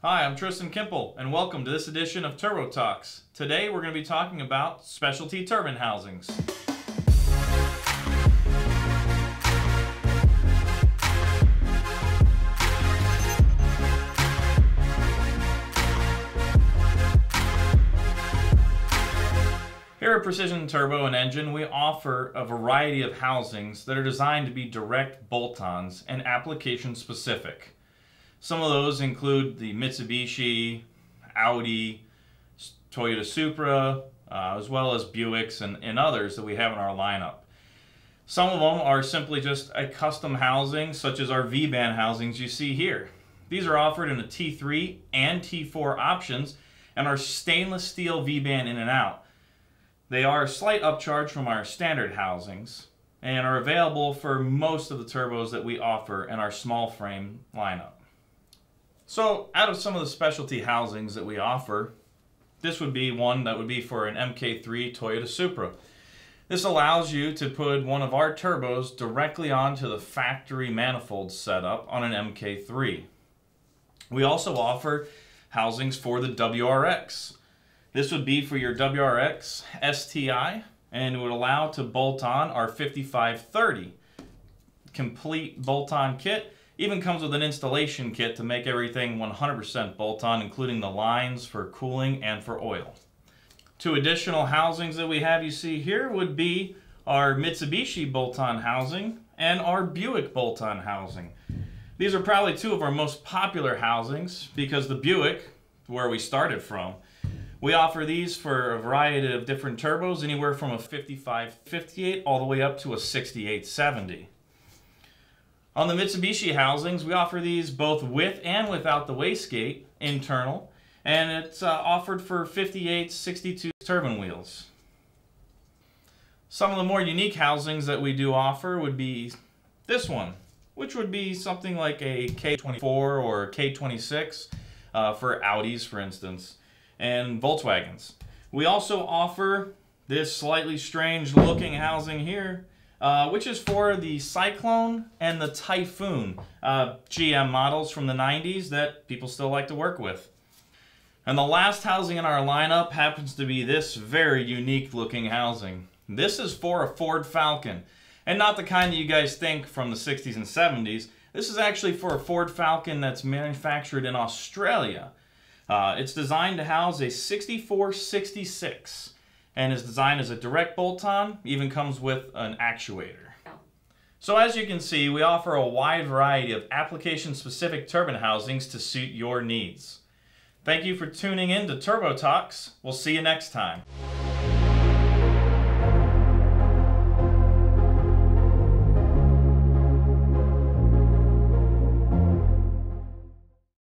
Hi, I'm Tristan Kimple, and welcome to this edition of Turbo Talks. Today we're going to be talking about specialty turbine housings. Here at Precision Turbo and Engine, we offer a variety of housings that are designed to be direct bolt-ons and application specific. Some of those include the Mitsubishi, Audi, Toyota Supra, uh, as well as Buicks and, and others that we have in our lineup. Some of them are simply just a custom housing, such as our V-band housings you see here. These are offered in a T3 and T4 options and are stainless steel V-band in and out. They are a slight upcharge from our standard housings and are available for most of the turbos that we offer in our small frame lineup. So out of some of the specialty housings that we offer, this would be one that would be for an MK3 Toyota Supra. This allows you to put one of our turbos directly onto the factory manifold setup on an MK3. We also offer housings for the WRX. This would be for your WRX STI and it would allow to bolt on our 5530 complete bolt-on kit. Even comes with an installation kit to make everything 100% bolt-on, including the lines for cooling and for oil. Two additional housings that we have you see here would be our Mitsubishi bolt-on housing and our Buick bolt-on housing. These are probably two of our most popular housings because the Buick, where we started from, we offer these for a variety of different turbos, anywhere from a 5558 all the way up to a 6870. On the Mitsubishi housings, we offer these both with and without the wastegate internal, and it's uh, offered for 58 62 turbine wheels. Some of the more unique housings that we do offer would be this one, which would be something like a K24 or K26 uh, for Audis, for instance and Volkswagens. We also offer this slightly strange looking housing here, uh, which is for the Syclone and the Typhoon uh, GM models from the 90s that people still like to work with. And the last housing in our lineup happens to be this very unique looking housing. This is for a Ford Falcon, and not the kind that you guys think from the 60s and 70s. This is actually for a Ford Falcon that's manufactured in Australia. Uh, it's designed to house a 6466 and is designed as a direct bolt-on, even comes with an actuator. So as you can see, we offer a wide variety of application-specific turbine housings to suit your needs. Thank you for tuning in to Turbo Talks. We'll see you next time.